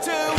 two.